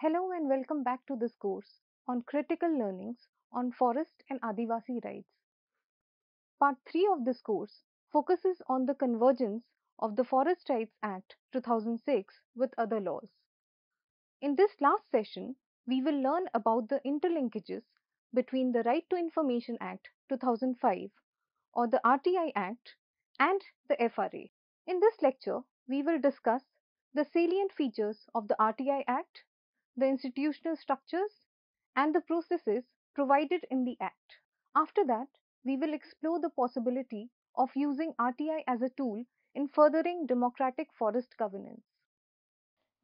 Hello and welcome back to this course on critical learnings on forest and Adivasi rights. Part 3 of this course focuses on the convergence of the Forest Rights Act 2006 with other laws. In this last session, we will learn about the interlinkages between the Right to Information Act 2005 or the RTI Act and the FRA. In this lecture, we will discuss the salient features of the RTI Act, the institutional structures, and the processes provided in the Act. After that, we will explore the possibility of using RTI as a tool in furthering democratic forest governance.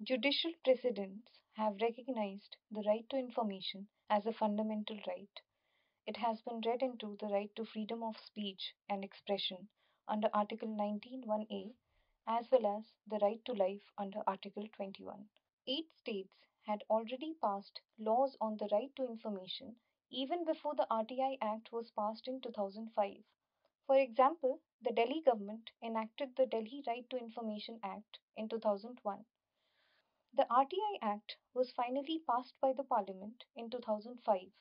Judicial precedents have recognized the right to information as a fundamental right. It has been read into the right to freedom of speech and expression under Article 19.1a as well as the right to life under Article 21. Eight states had already passed laws on the right to information even before the RTI Act was passed in 2005. For example, the Delhi government enacted the Delhi Right to Information Act in 2001. The RTI Act was finally passed by the Parliament in 2005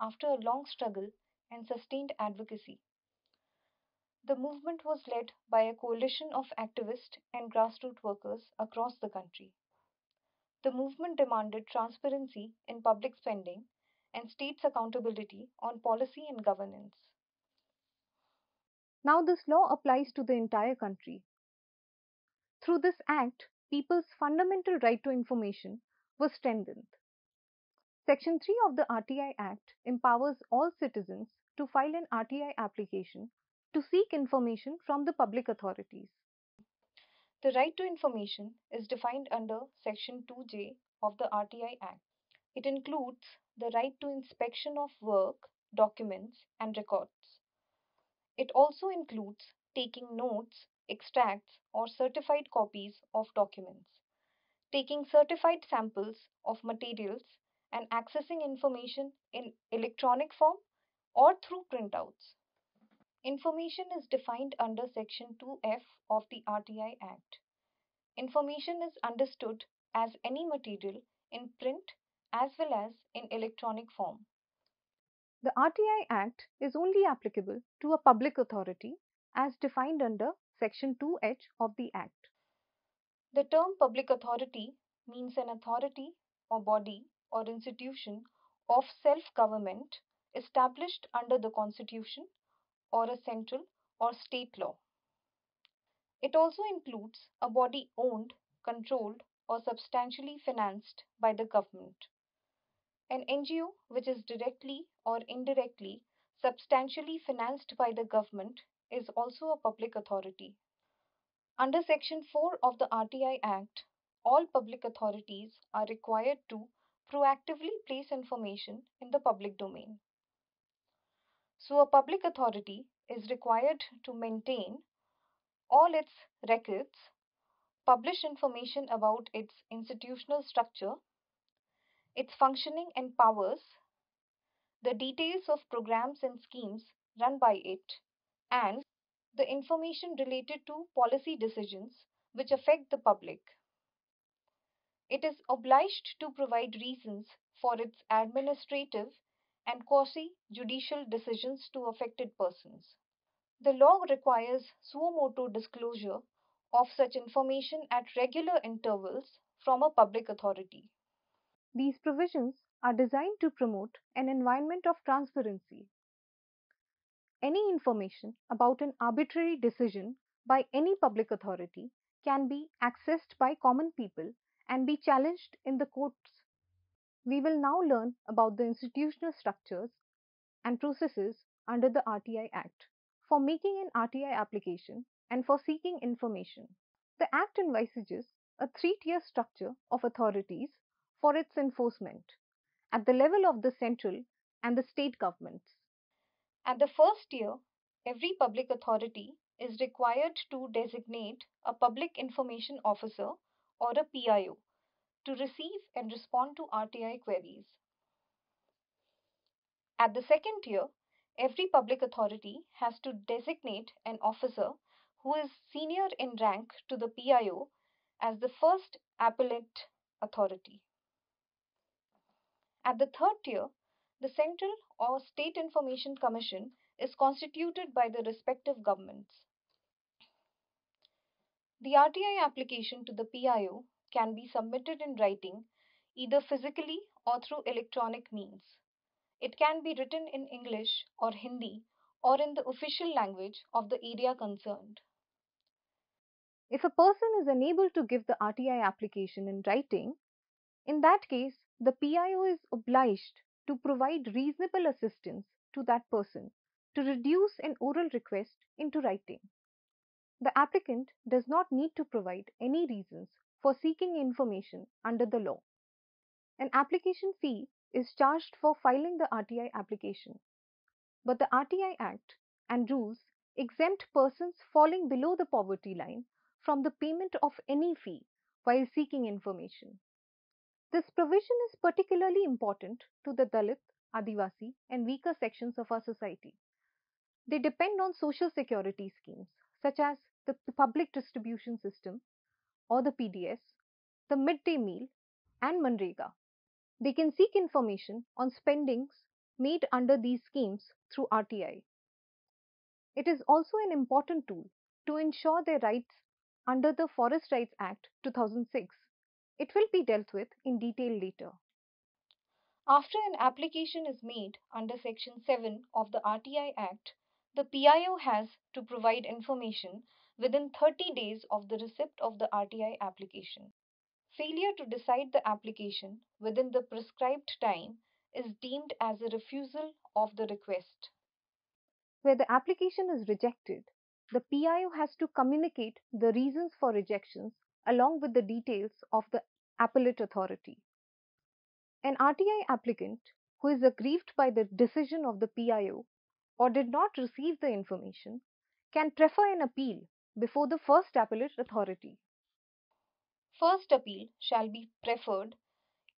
after a long struggle and sustained advocacy. The movement was led by a coalition of activists and grassroots workers across the country. The movement demanded transparency in public spending and states' accountability on policy and governance. Now, this law applies to the entire country. Through this act, people's fundamental right to information was strengthened. Section 3 of the RTI Act empowers all citizens to file an RTI application to seek information from the public authorities. The right to information is defined under Section 2J of the RTI Act. It includes the right to inspection of work, documents, and records. It also includes taking notes, extracts, or certified copies of documents, taking certified samples of materials, and accessing information in electronic form or through printouts. Information is defined under Section 2F of the RTI Act. Information is understood as any material in print as well as in electronic form. The RTI Act is only applicable to a public authority as defined under Section 2H of the Act. The term public authority means an authority or body or institution of self government established under the Constitution or a central or state law. It also includes a body owned, controlled, or substantially financed by the government. An NGO which is directly or indirectly substantially financed by the government is also a public authority. Under Section 4 of the RTI Act, all public authorities are required to proactively place information in the public domain. So, a public authority is required to maintain all its records, publish information about its institutional structure, its functioning and powers, the details of programs and schemes run by it, and the information related to policy decisions which affect the public. It is obliged to provide reasons for its administrative and quasi judicial decisions to affected persons. The law requires suo motu disclosure of such information at regular intervals from a public authority. These provisions are designed to promote an environment of transparency. Any information about an arbitrary decision by any public authority can be accessed by common people and be challenged in the courts. We will now learn about the institutional structures and processes under the RTI Act for making an RTI application and for seeking information. The Act envisages a three tier structure of authorities for its enforcement at the level of the central and the state governments. At the first tier, every public authority is required to designate a Public Information Officer or a PIO to receive and respond to RTI queries. At the second tier, every public authority has to designate an officer who is senior in rank to the PIO as the first appellate authority. At the third tier, the Central or State Information Commission is constituted by the respective governments. The RTI application to the PIO can be submitted in writing either physically or through electronic means. It can be written in English or Hindi or in the official language of the area concerned. If a person is unable to give the RTI application in writing, in that case, the PIO is obliged to provide reasonable assistance to that person to reduce an oral request into writing. The applicant does not need to provide any reasons for seeking information under the law. An application fee is charged for filing the RTI application, but the RTI Act and rules exempt persons falling below the poverty line from the payment of any fee while seeking information. This provision is particularly important to the Dalit, Adivasi, and weaker sections of our society. They depend on social security schemes such as the public distribution system or the PDS, the midday meal, and Manrega. They can seek information on spendings made under these schemes through RTI. It is also an important tool to ensure their rights under the Forest Rights Act 2006 it will be dealt with in detail later. After an application is made under Section 7 of the RTI Act, the PIO has to provide information within 30 days of the receipt of the RTI application. Failure to decide the application within the prescribed time is deemed as a refusal of the request. Where the application is rejected, the PIO has to communicate the reasons for rejections along with the details of the appellate authority. An RTI applicant who is aggrieved by the decision of the PIO or did not receive the information can prefer an appeal before the first appellate authority. First appeal shall be preferred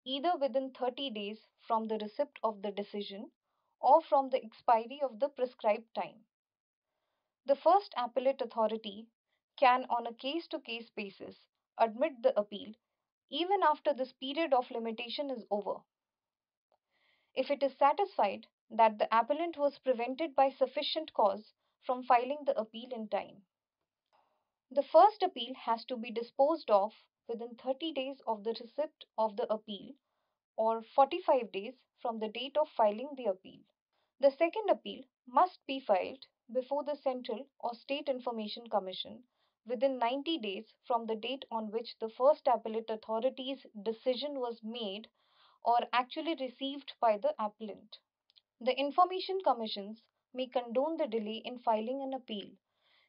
either within 30 days from the receipt of the decision or from the expiry of the prescribed time. The first appellate authority can, on a case to case basis, admit the appeal even after this period of limitation is over. If it is satisfied that the appellant was prevented by sufficient cause from filing the appeal in time. The first appeal has to be disposed of within 30 days of the receipt of the appeal or 45 days from the date of filing the appeal. The second appeal must be filed before the Central or State Information Commission within 90 days from the date on which the first appellate authority's decision was made or actually received by the appellant. The information commissions may condone the delay in filing an appeal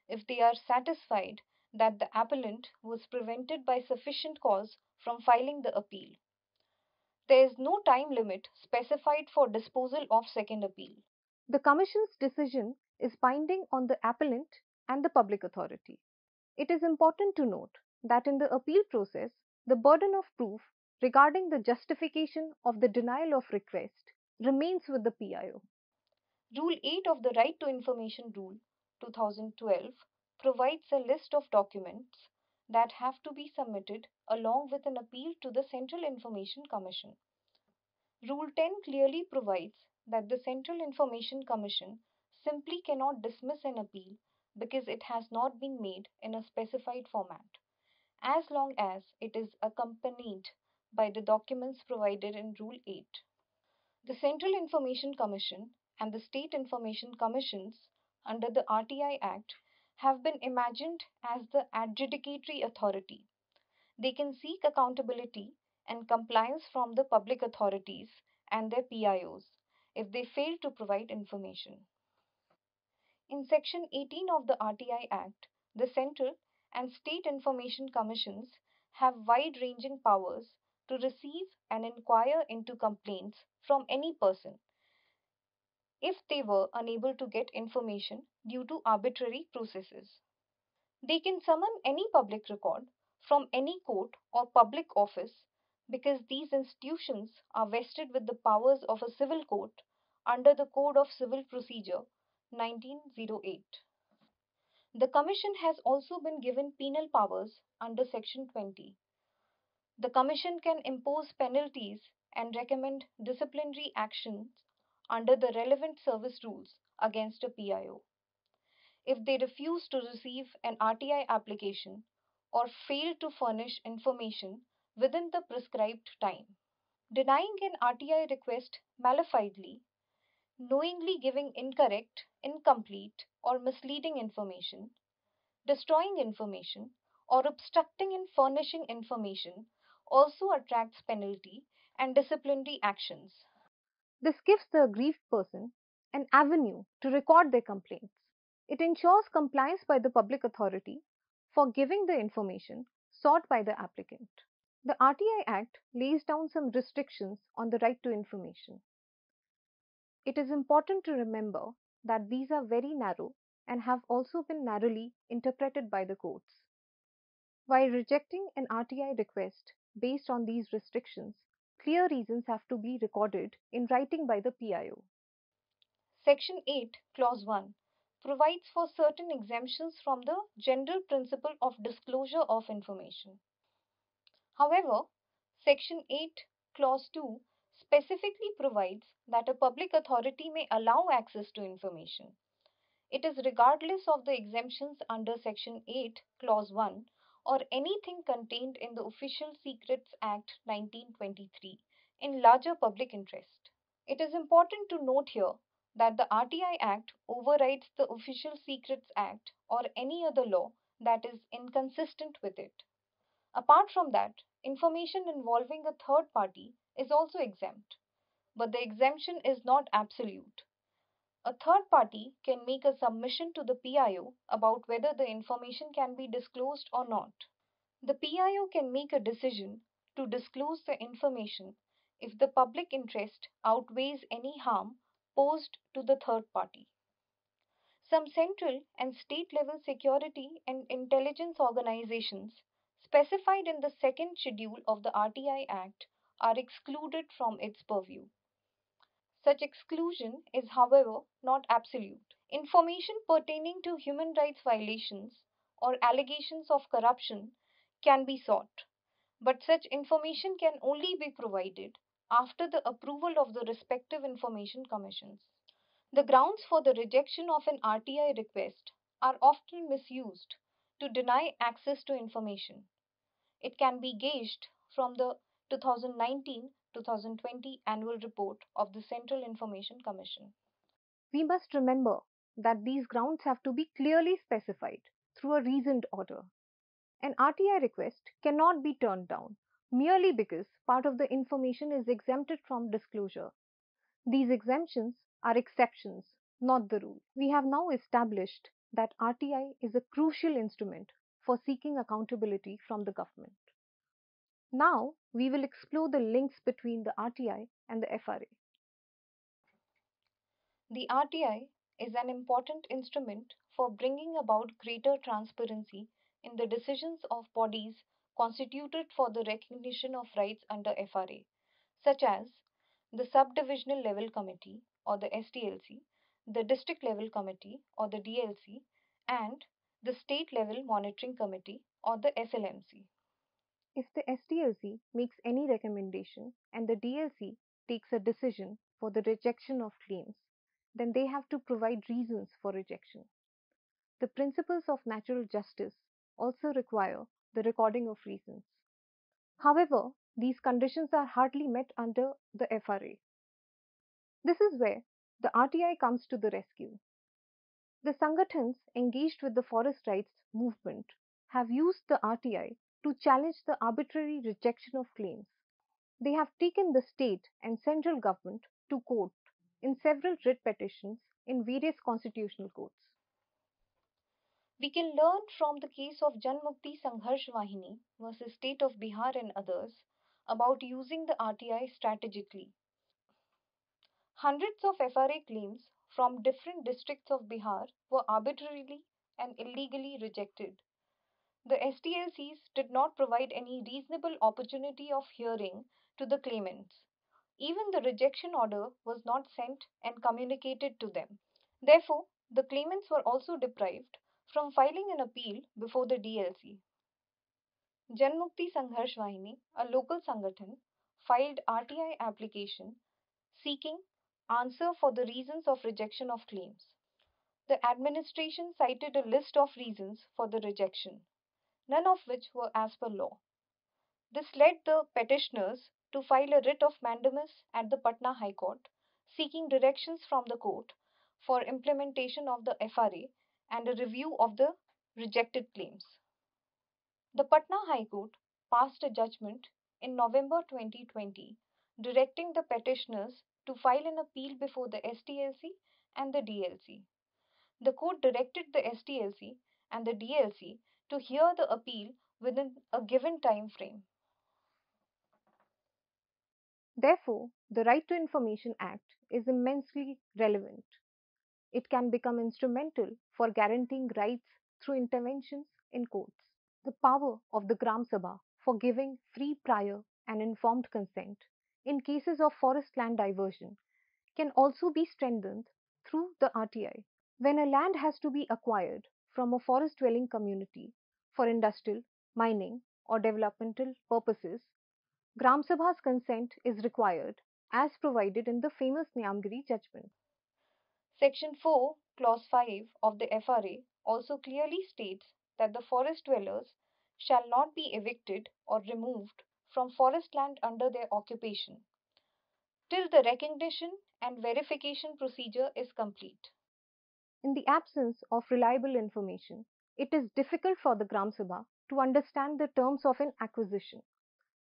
if they are satisfied that the appellant was prevented by sufficient cause from filing the appeal. There is no time limit specified for disposal of second appeal. The Commission's decision is binding on the appellant and the public authority. It is important to note that in the appeal process, the burden of proof regarding the justification of the denial of request remains with the PIO. Rule 8 of the Right to Information Rule 2012 provides a list of documents that have to be submitted along with an appeal to the Central Information Commission. Rule 10 clearly provides that the Central Information Commission simply cannot dismiss an appeal because it has not been made in a specified format, as long as it is accompanied by the documents provided in Rule 8. The Central Information Commission and the State Information Commissions under the RTI Act have been imagined as the adjudicatory authority. They can seek accountability and compliance from the public authorities and their PIOs if they fail to provide information. In Section 18 of the RTI Act, the Central and State Information Commissions have wide ranging powers to receive and inquire into complaints from any person if they were unable to get information due to arbitrary processes. They can summon any public record from any court or public office because these institutions are vested with the powers of a civil court under the Code of Civil Procedure 1908. The Commission has also been given penal powers under Section 20. The Commission can impose penalties and recommend disciplinary actions under the relevant service rules against a PIO. If they refuse to receive an RTI application or fail to furnish information within the prescribed time. Denying an RTI request malafidely, knowingly giving incorrect, incomplete, or misleading information, destroying information, or obstructing in furnishing information also attracts penalty and disciplinary actions. This gives the aggrieved person an avenue to record their complaints. It ensures compliance by the public authority for giving the information sought by the applicant. The RTI Act lays down some restrictions on the right to information. It is important to remember that these are very narrow and have also been narrowly interpreted by the courts. While rejecting an RTI request based on these restrictions, clear reasons have to be recorded in writing by the PIO. Section 8, Clause 1 provides for certain exemptions from the general principle of disclosure of information. However, Section 8, Clause 2 specifically provides that a public authority may allow access to information. It is regardless of the exemptions under Section 8, Clause 1 or anything contained in the Official Secrets Act 1923 in larger public interest. It is important to note here that the RTI Act overrides the Official Secrets Act or any other law that is inconsistent with it. Apart from that, information involving a third party is also exempt, but the exemption is not absolute. A third party can make a submission to the PIO about whether the information can be disclosed or not. The PIO can make a decision to disclose the information if the public interest outweighs any harm posed to the third party. Some central and state level security and intelligence organizations specified in the second schedule of the RTI Act are excluded from its purview. Such exclusion is, however, not absolute. Information pertaining to human rights violations or allegations of corruption can be sought, but such information can only be provided after the approval of the respective information commissions. The grounds for the rejection of an RTI request are often misused to deny access to information. It can be gauged from the 2019 2020 annual report of the Central Information Commission. We must remember that these grounds have to be clearly specified through a reasoned order. An RTI request cannot be turned down merely because part of the information is exempted from disclosure. These exemptions are exceptions, not the rule. We have now established that RTI is a crucial instrument for seeking accountability from the government. Now, we will explore the links between the RTI and the FRA. The RTI is an important instrument for bringing about greater transparency in the decisions of bodies constituted for the recognition of rights under FRA, such as the Subdivisional Level Committee or the SDLC, the District Level Committee or the DLC, and the State Level Monitoring Committee or the SLMC. If the SDLC makes any recommendation and the DLC takes a decision for the rejection of claims, then they have to provide reasons for rejection. The principles of natural justice also require the recording of reasons. However, these conditions are hardly met under the FRA. This is where the RTI comes to the rescue. The Sangathans engaged with the forest rights movement have used the RTI to challenge the arbitrary rejection of claims. They have taken the state and central government to court in several writ petitions in various constitutional courts. We can learn from the case of Janmukti Sangharsh Vahini versus State of Bihar and others about using the RTI strategically. Hundreds of FRA claims from different districts of Bihar were arbitrarily and illegally rejected the SDLCs did not provide any reasonable opportunity of hearing to the claimants. Even the rejection order was not sent and communicated to them. Therefore, the claimants were also deprived from filing an appeal before the DLC. Janmukti Sangharsh Vahini, a local Sangathan, filed RTI application seeking answer for the reasons of rejection of claims. The administration cited a list of reasons for the rejection, none of which were as per law. This led the petitioners to file a writ of mandamus at the Patna High Court seeking directions from the court for implementation of the FRA and a review of the rejected claims. The Patna High Court passed a judgment in November 2020 directing the petitioners to file an appeal before the SDLC and the DLC. The court directed the SDLC and the DLC to hear the appeal within a given time frame. Therefore, the Right to Information Act is immensely relevant. It can become instrumental for guaranteeing rights through interventions in courts. The power of the Gram Sabha for giving free, prior, and informed consent in cases of forest land diversion can also be strengthened through the RTI. When a land has to be acquired from a forest dwelling community for industrial, mining, or developmental purposes, Gram Sabha's consent is required as provided in the famous Niyamgiri judgment. Section 4, Clause 5 of the FRA also clearly states that the forest dwellers shall not be evicted or removed from forest land under their occupation till the recognition and verification procedure is complete. In the absence of reliable information, it is difficult for the Gram Sabha to understand the terms of an acquisition.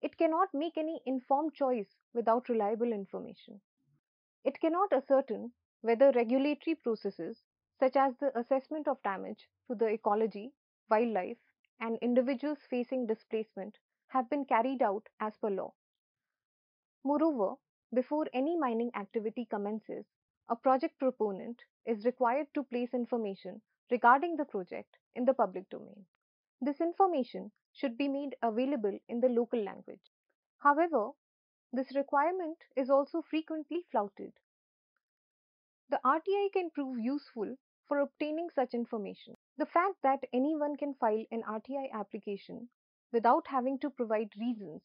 It cannot make any informed choice without reliable information. It cannot ascertain whether regulatory processes such as the assessment of damage to the ecology, wildlife, and individuals facing displacement have been carried out as per law. Moreover, before any mining activity commences, a project proponent is required to place information regarding the project in the public domain. This information should be made available in the local language. However, this requirement is also frequently flouted. The RTI can prove useful for obtaining such information. The fact that anyone can file an RTI application without having to provide reasons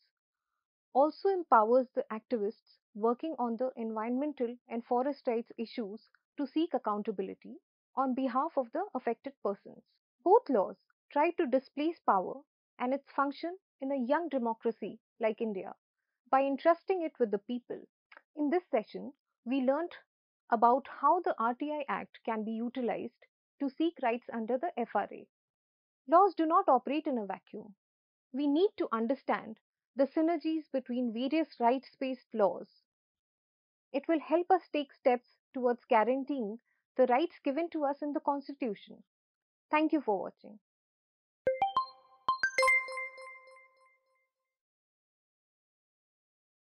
also empowers the activists working on the environmental and forest rights issues to seek accountability on behalf of the affected persons. Both laws try to displace power and its function in a young democracy like India by entrusting it with the people. In this session, we learnt about how the RTI Act can be utilized to seek rights under the FRA. Laws do not operate in a vacuum. We need to understand the synergies between various rights based laws. It will help us take steps towards guaranteeing the rights given to us in the Constitution. Thank you for watching.